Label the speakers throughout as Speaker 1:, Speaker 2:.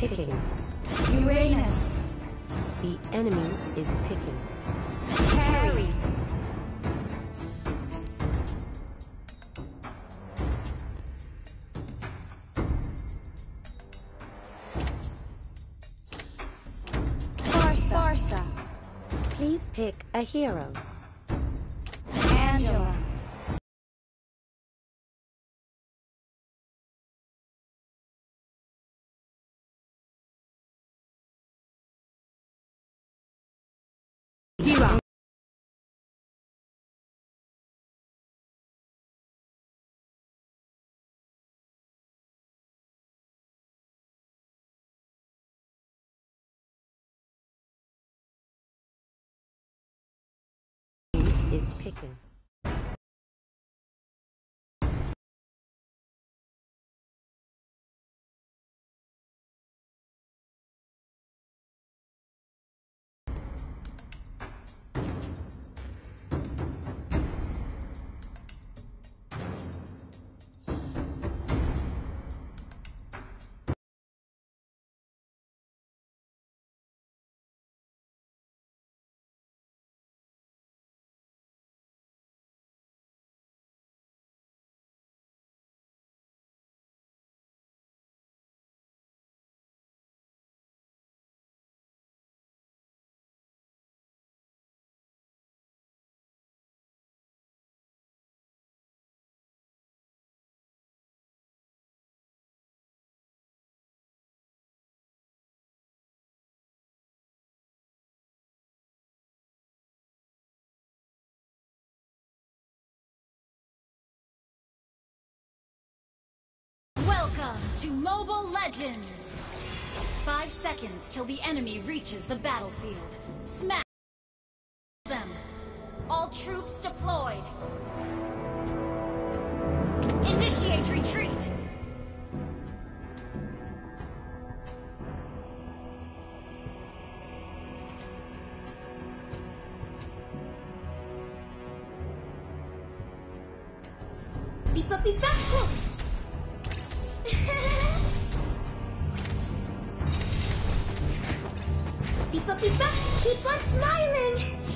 Speaker 1: picking.
Speaker 2: Uranus.
Speaker 1: The enemy is picking.
Speaker 2: Harry. Pharsa. Pharsa.
Speaker 1: Please pick a hero.
Speaker 3: ticking. to Mobile Legends! Five seconds till the enemy reaches the battlefield. Smash them. All troops deployed. Initiate retreat!
Speaker 2: Beep, beep, beep. Someone's smiling!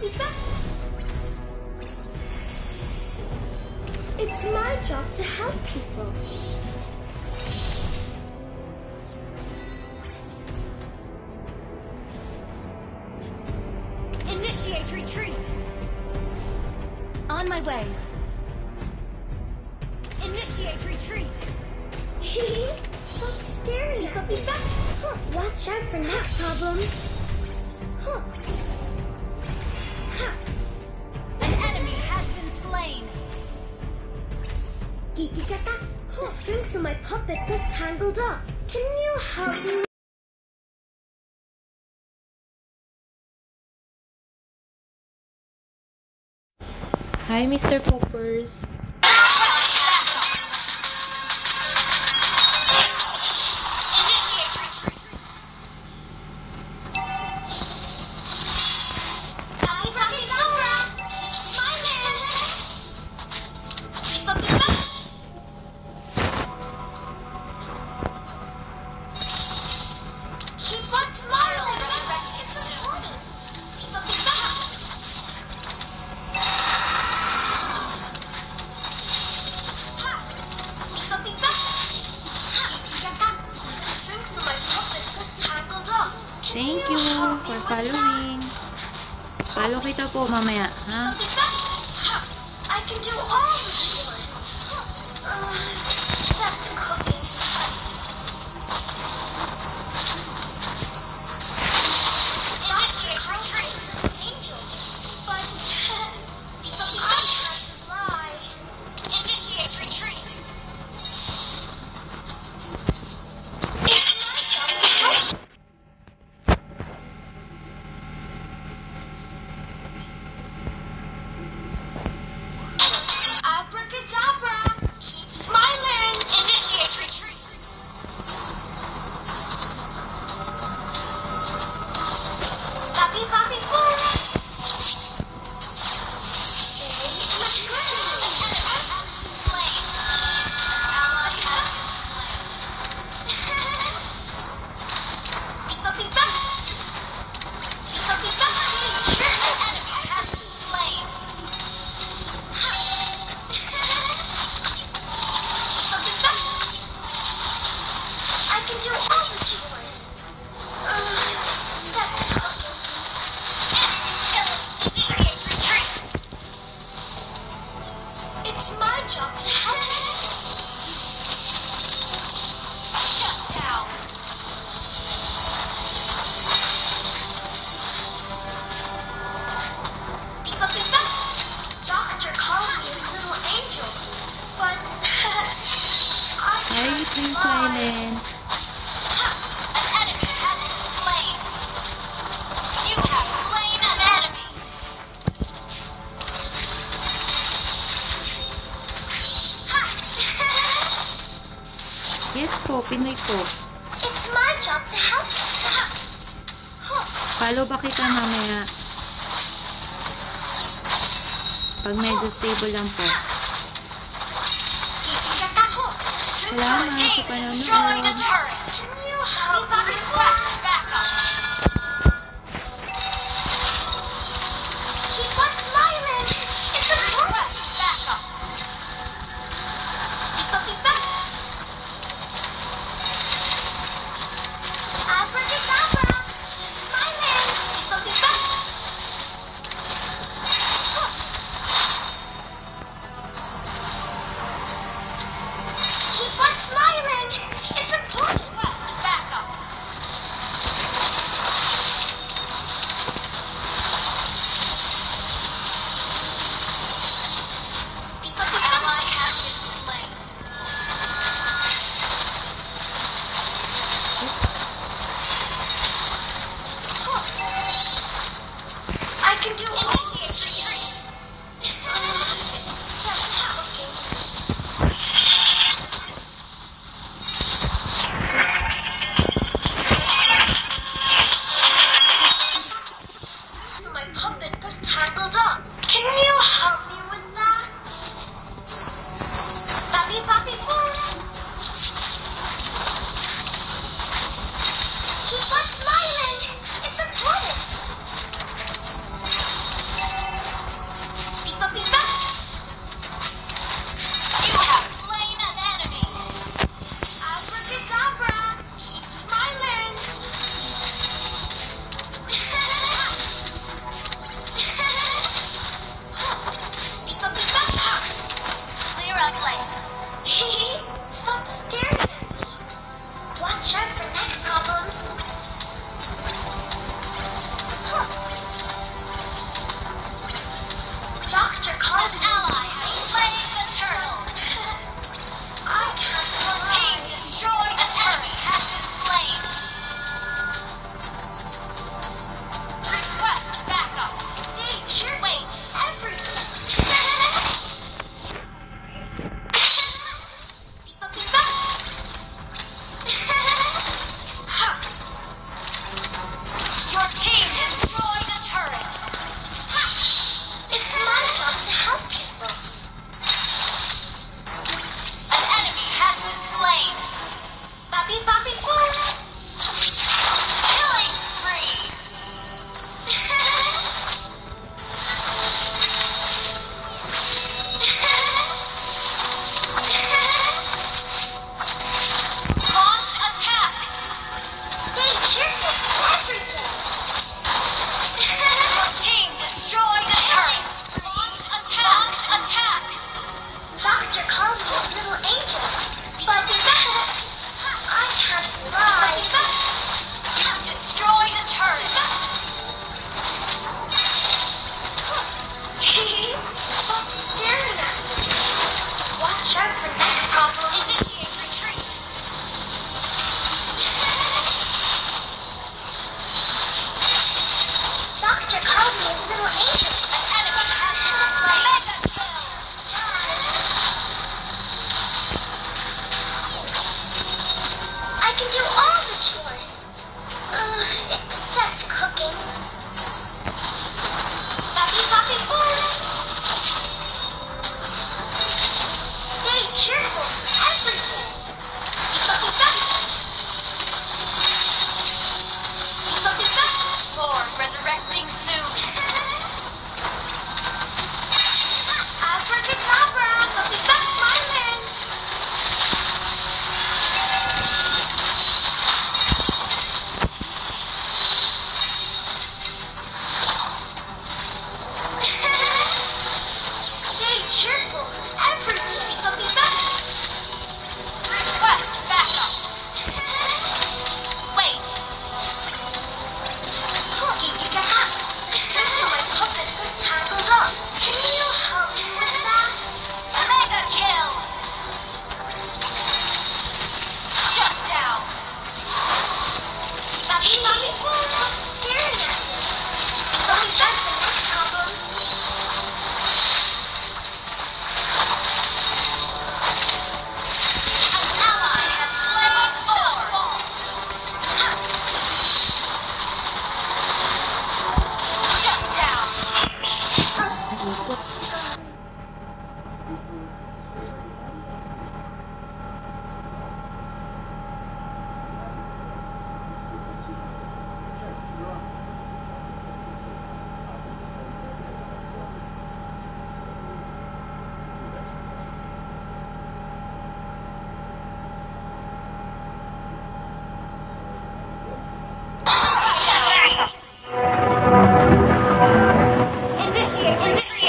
Speaker 2: It's my job to help people. Up. Can you help me?
Speaker 4: Hi, Mr. Poppers.
Speaker 2: ko lang po. Salamat sa panonood.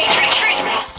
Speaker 3: retreat.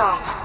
Speaker 3: Welcome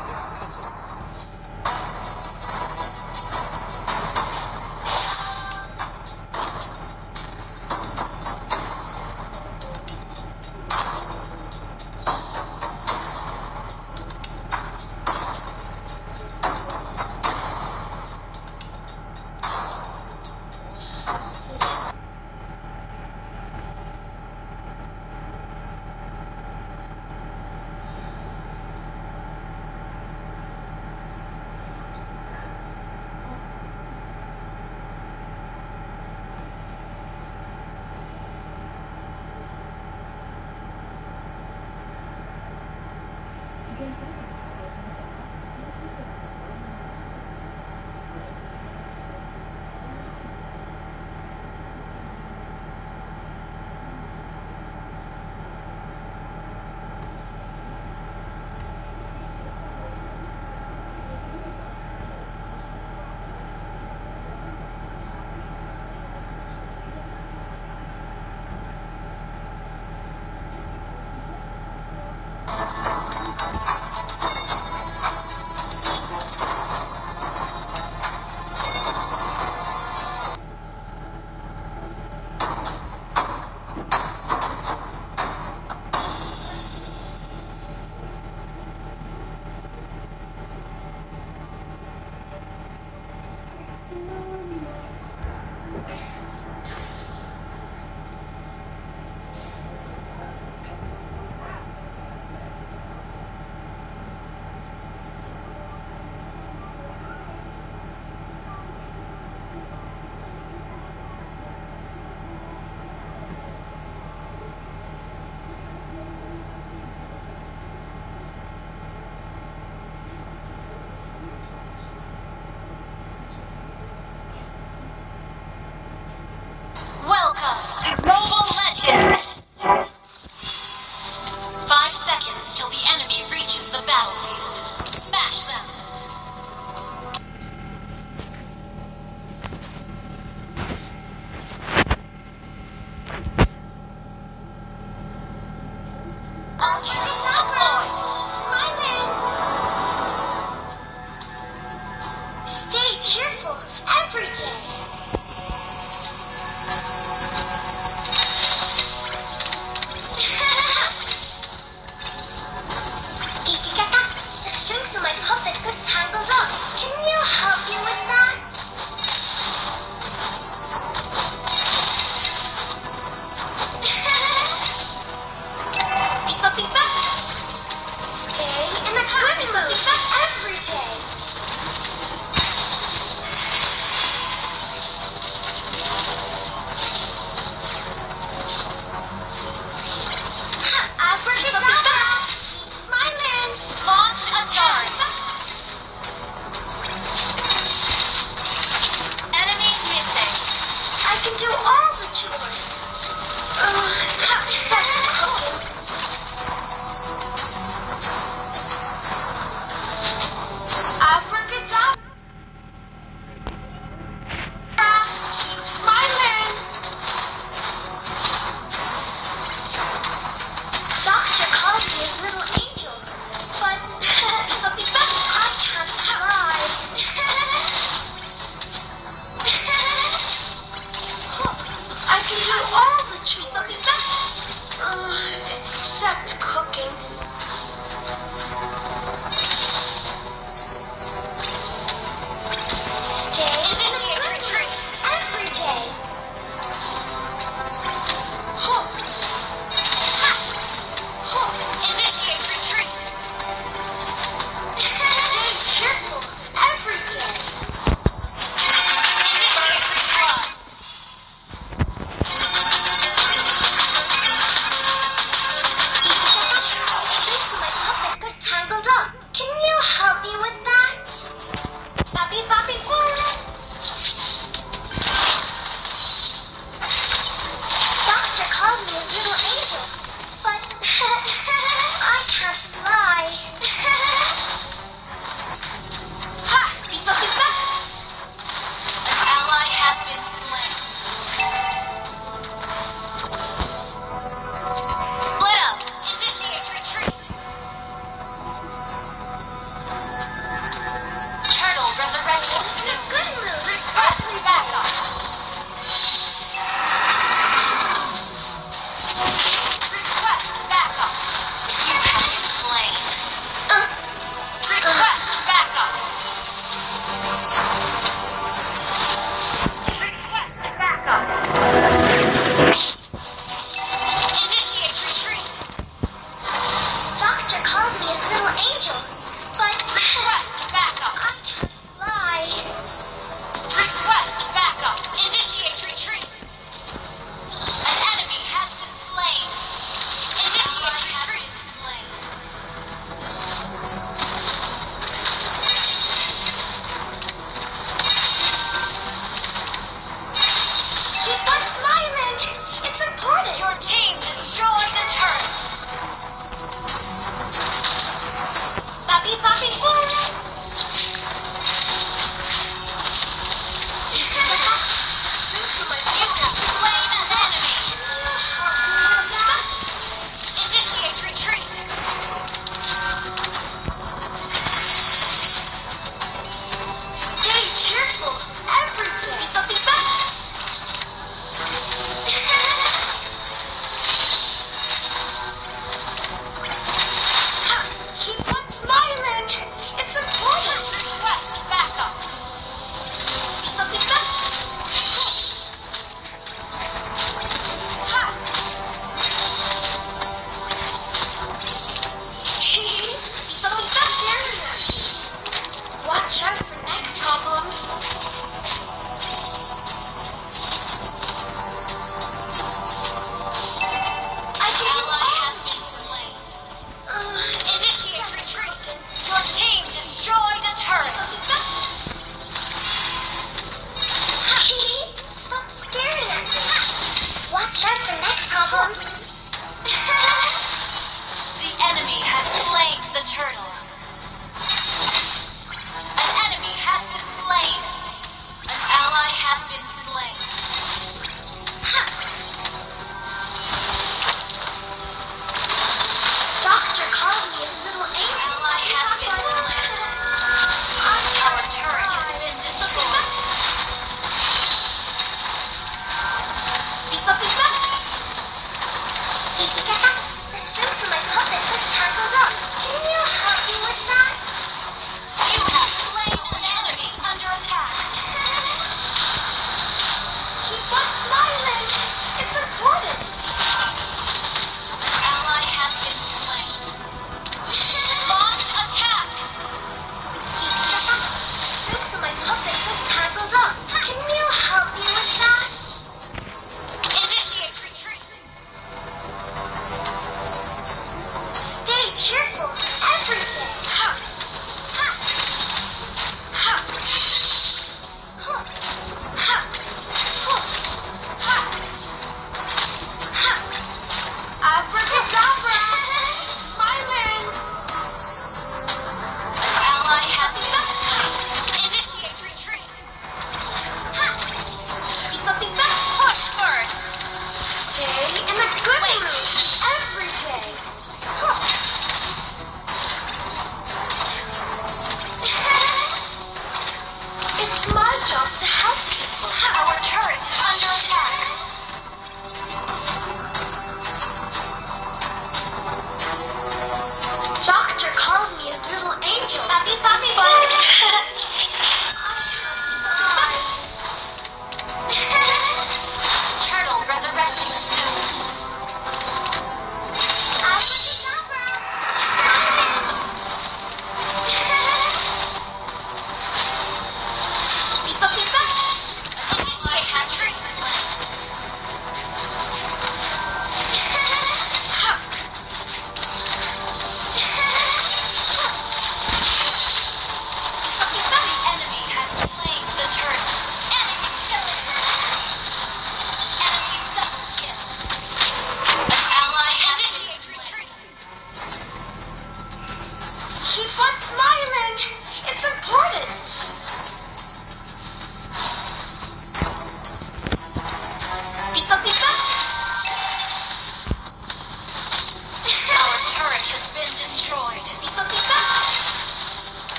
Speaker 3: destroyed.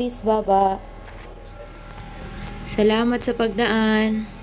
Speaker 3: Peace, baba. Salamat sa pagdaan.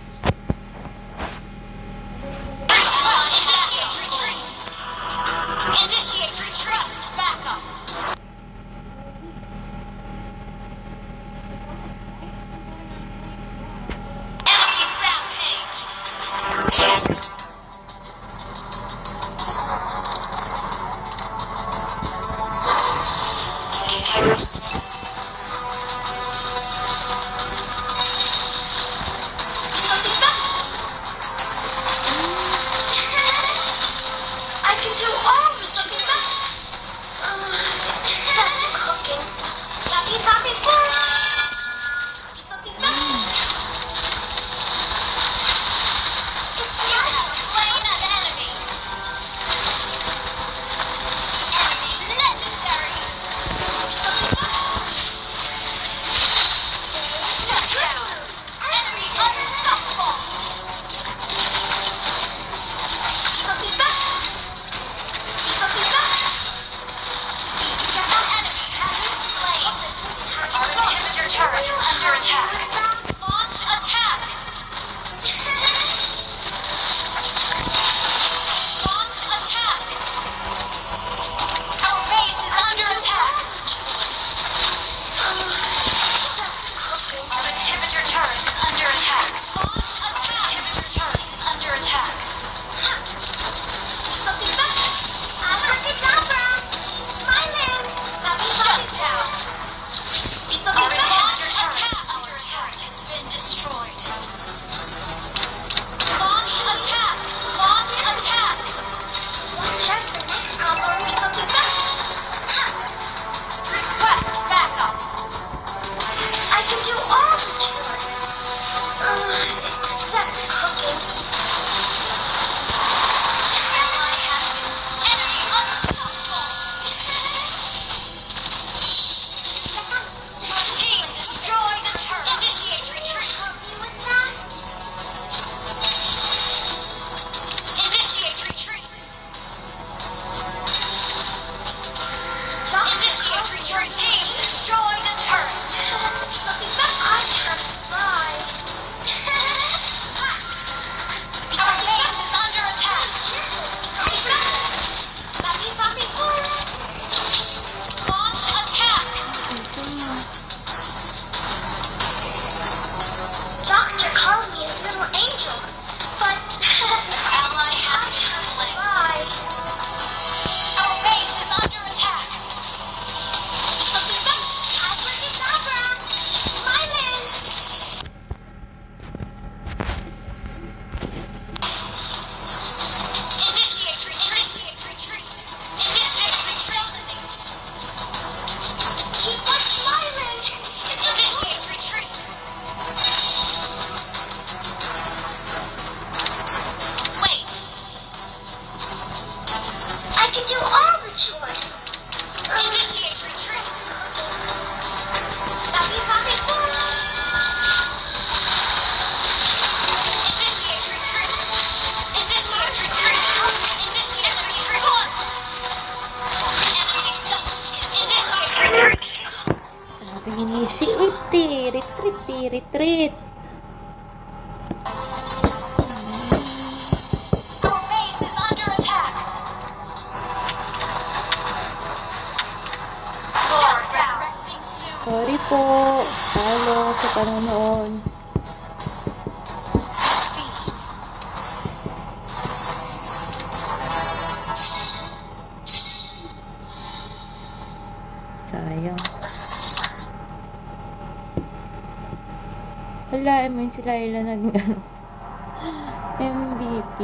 Speaker 3: si Laila nag MVP.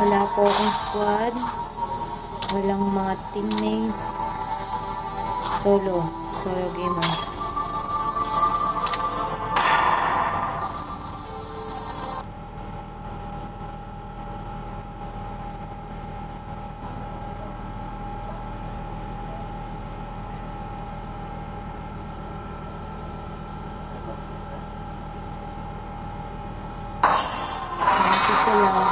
Speaker 3: Wala po akong squad. Walang mga teammates. Solo.
Speaker 1: 太远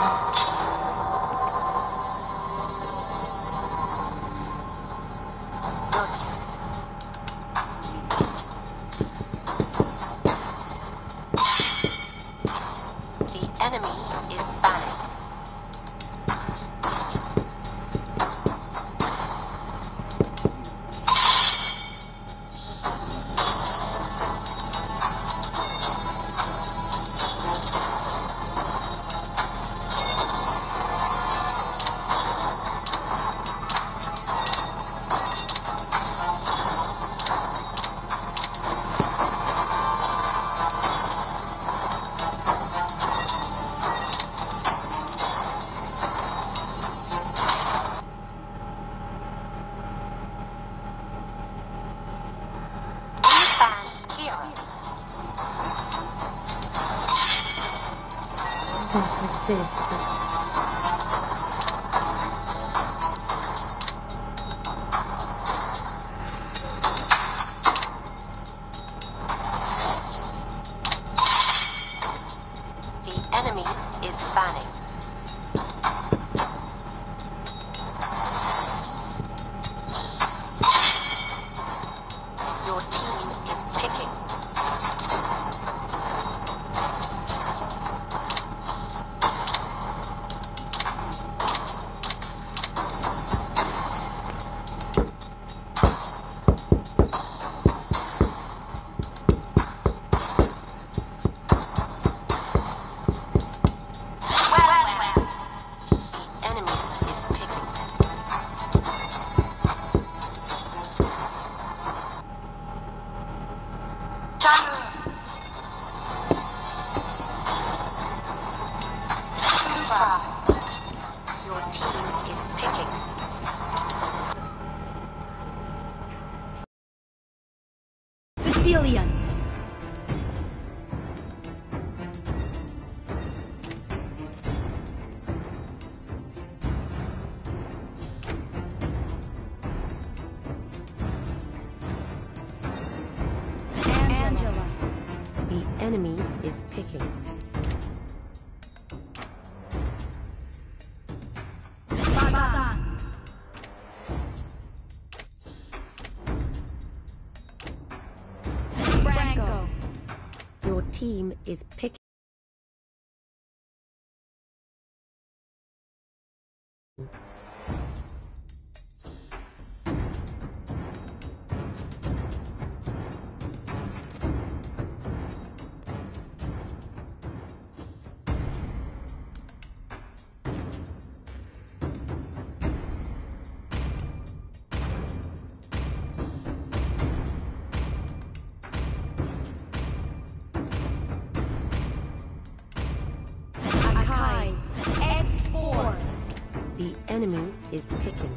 Speaker 1: enemy is picking.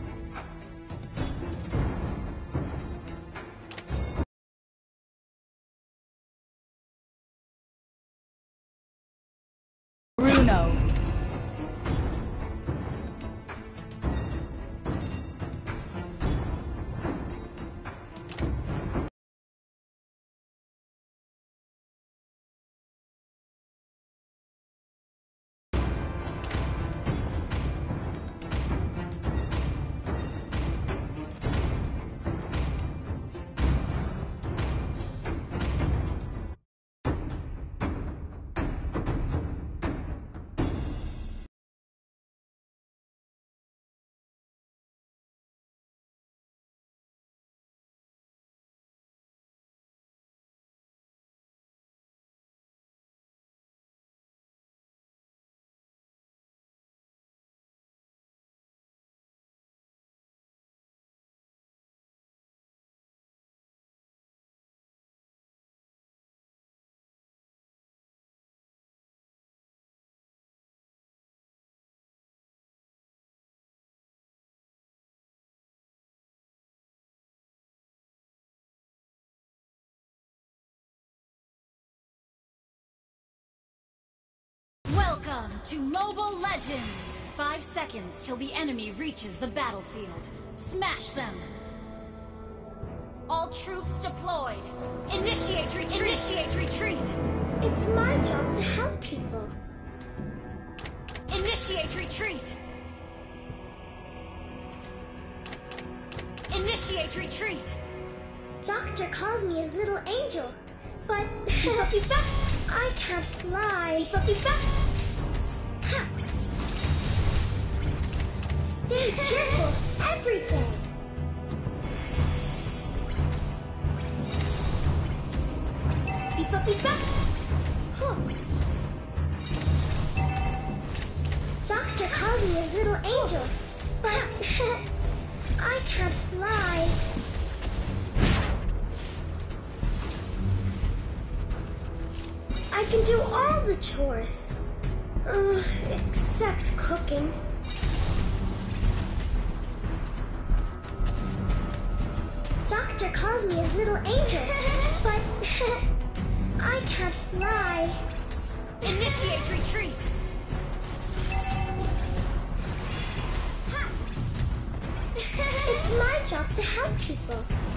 Speaker 3: To Mobile Legends! Five seconds till the enemy reaches the battlefield. Smash them! All troops deployed! Initiate retreat! Initiate retreat!
Speaker 2: It's my job to help people.
Speaker 3: Initiate retreat! Initiate retreat!
Speaker 2: Doctor calls me his little angel, but I can't fly. Stay cheerful every day. Beep, beep. Huh. Doctor calls me his little angel, but I can't fly. I can do all the chores, uh, except cooking. Doctor calls me his little angel, but I can't fly.
Speaker 3: Initiate retreat!
Speaker 2: It's my job to help people.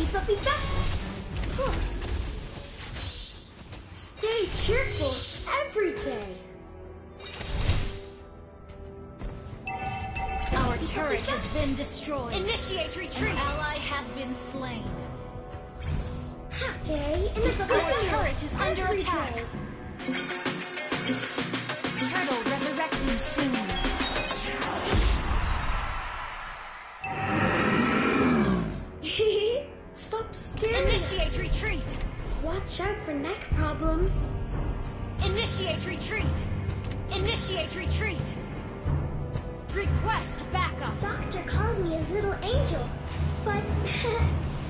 Speaker 2: Beep up, beep up. Huh. Stay cheerful every day.
Speaker 3: Our turret has been destroyed. Initiate retreat! An ally has been slain.
Speaker 2: Stay in the
Speaker 3: Our turret is under attack.
Speaker 2: day. Watch out for neck problems.
Speaker 3: Initiate retreat! Initiate retreat! Request backup!
Speaker 2: Doctor calls me his little angel, but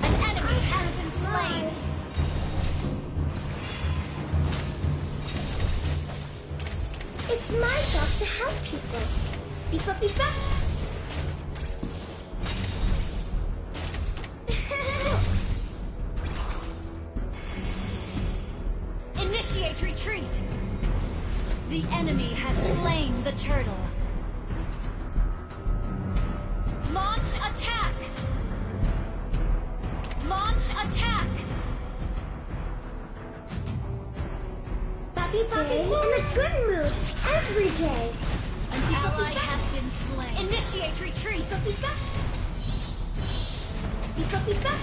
Speaker 3: An enemy has been slain!
Speaker 2: It's my job to help people. Beep up, beep up. Every day.
Speaker 3: An ally has been slain. Initiate retreat!
Speaker 2: Beep up. Beep up, beep up.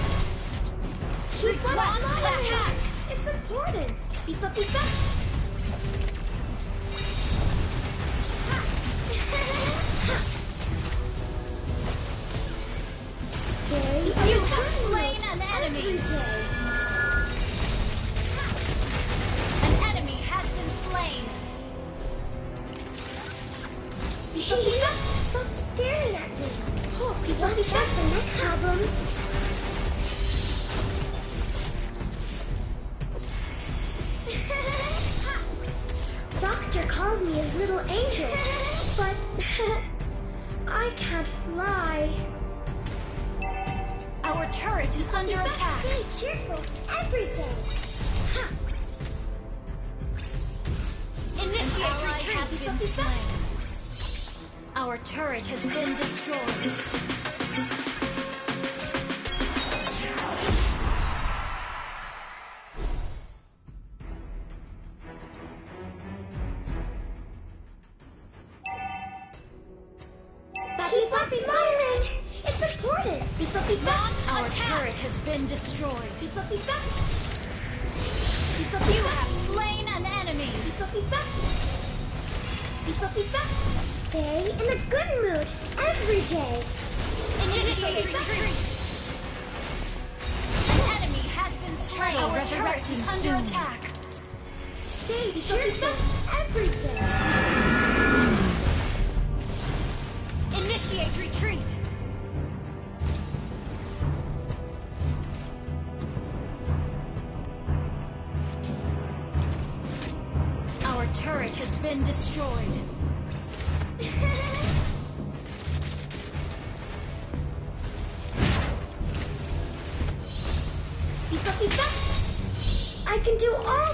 Speaker 2: Keep on
Speaker 3: attack.
Speaker 2: It's important. Beep up,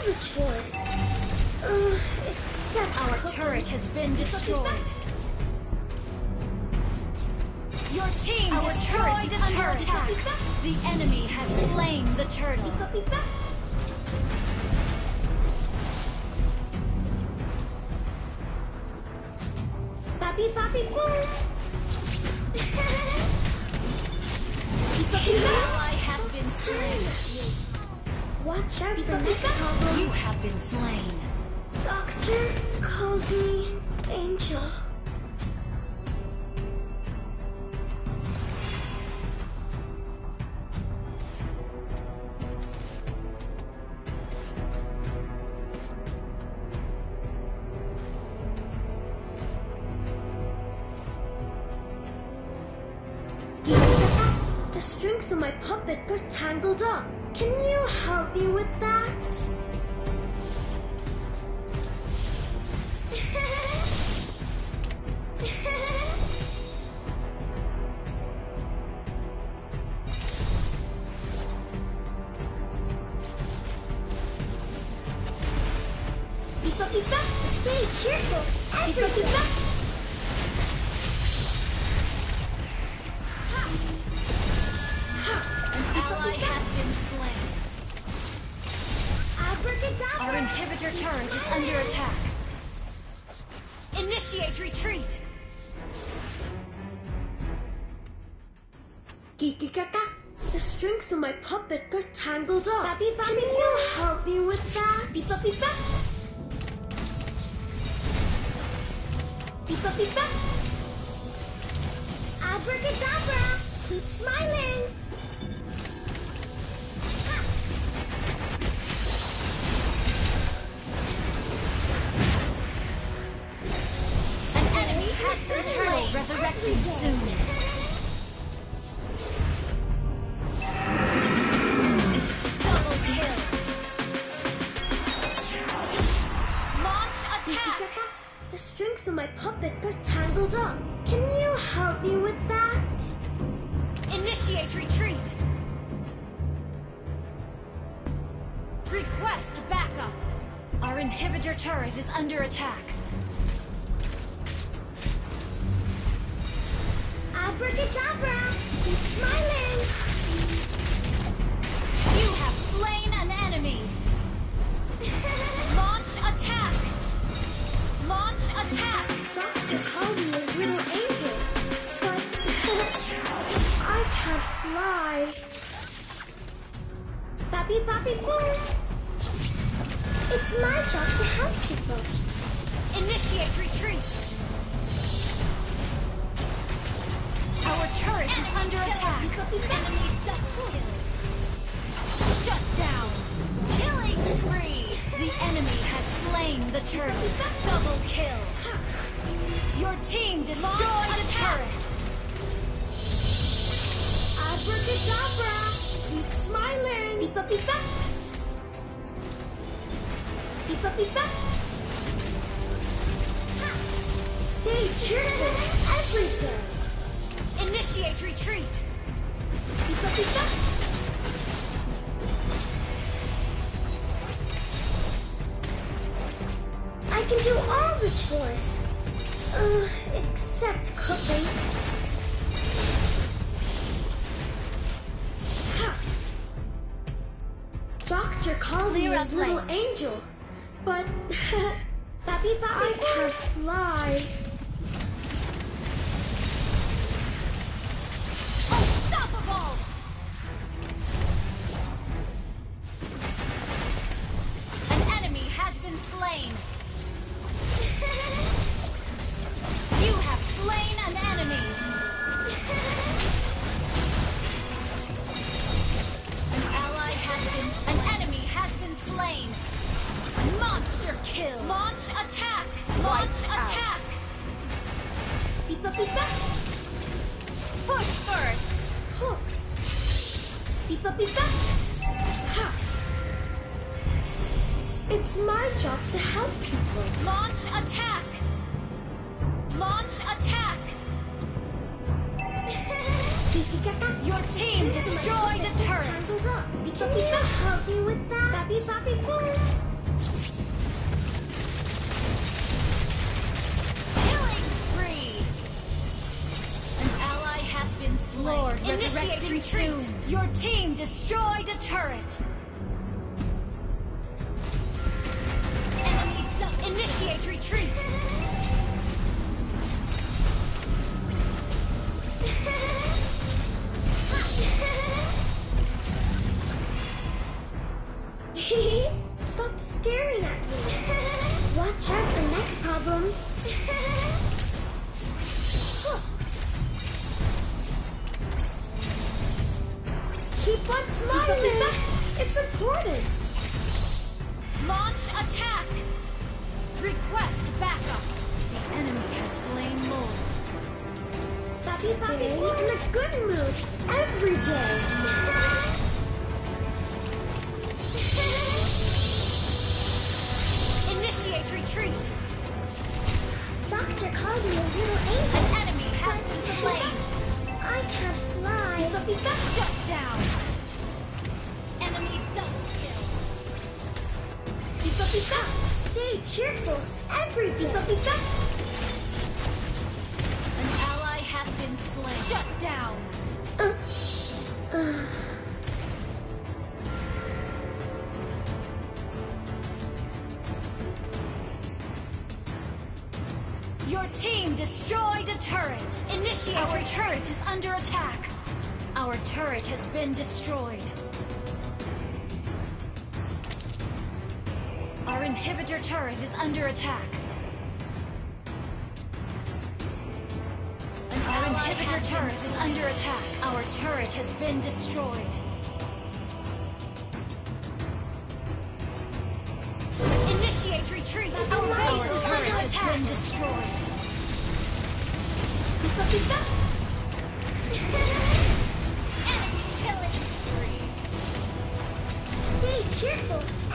Speaker 2: all the chores. Uh, except
Speaker 3: Our
Speaker 2: cooking.
Speaker 3: turret has been destroyed. Your team
Speaker 2: Our
Speaker 3: destroyed
Speaker 2: turret under
Speaker 3: turret.
Speaker 2: attack.
Speaker 3: The enemy has slain the turtle.
Speaker 2: Beep up, beep up. Papi, papi, boom. beep up, beep
Speaker 3: An
Speaker 2: up.
Speaker 3: ally has been slain.
Speaker 2: Watch out for.
Speaker 3: You have been slain.
Speaker 2: Doctor calls me Angel. Tangled up. Can you help me with that? Tangled up. Can you help me with that? Beep up, beep up. Beep up, beep up. Abracadabra. Keep smiling.
Speaker 3: An enemy has been turtle resurrecting soon.
Speaker 2: Strings of my puppet got tangled up. Can you help me with that?
Speaker 3: Initiate retreat. Request backup. Our inhibitor turret is under attack.
Speaker 2: Abracadabra. Keep smiling.
Speaker 3: You have slain an enemy. Launch attack. Launch attack.
Speaker 2: Calls me his little angel, but I can't fly. Papi, papi, boom! It's my job to help people.
Speaker 3: Initiate retreat. Our turret is under attack. Enemy kill. Shut down. Killing spree. The enemy has slain the turret. Double kill. Your team destroyed the turret.
Speaker 2: Abracadabra! Keep smiling! Beep up, beep up! Beep up, beep up! Stay cheerful every day!
Speaker 3: Initiate retreat.
Speaker 2: Beep up, beep up! Can do all the chores. Uh, except cooking. Ha! Doctor calls me his little angel, but Papi Papi I can't fly. Problems. Keep on smiling. It's important.
Speaker 3: Launch attack. Request backup. The enemy has slain Lord.
Speaker 2: Papi, papi, in a good mood every day.
Speaker 3: Initiate retreat.
Speaker 2: Doctor calls me a little angel.
Speaker 3: An enemy has been slain.
Speaker 2: I can't fly.
Speaker 3: Shut down. Enemy double kill.
Speaker 2: Pipa pipa. Stay cheerful every day. Pipa pipa.
Speaker 3: An ally has been slain. Shut down. Initiate Our turret is under attack. Our turret has been destroyed. Our inhibitor turret is under attack. An Our inhibitor turret is under attack. Our turret has been destroyed.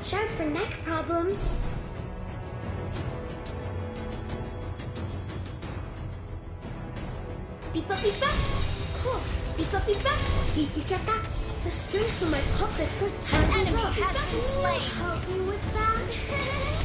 Speaker 2: Watch out for neck problems. Pipa pipa. Oh, pipa pipa. Pipi kaka. The strings of my puppet were tangled
Speaker 3: enemy has been slain.
Speaker 2: Help me with that.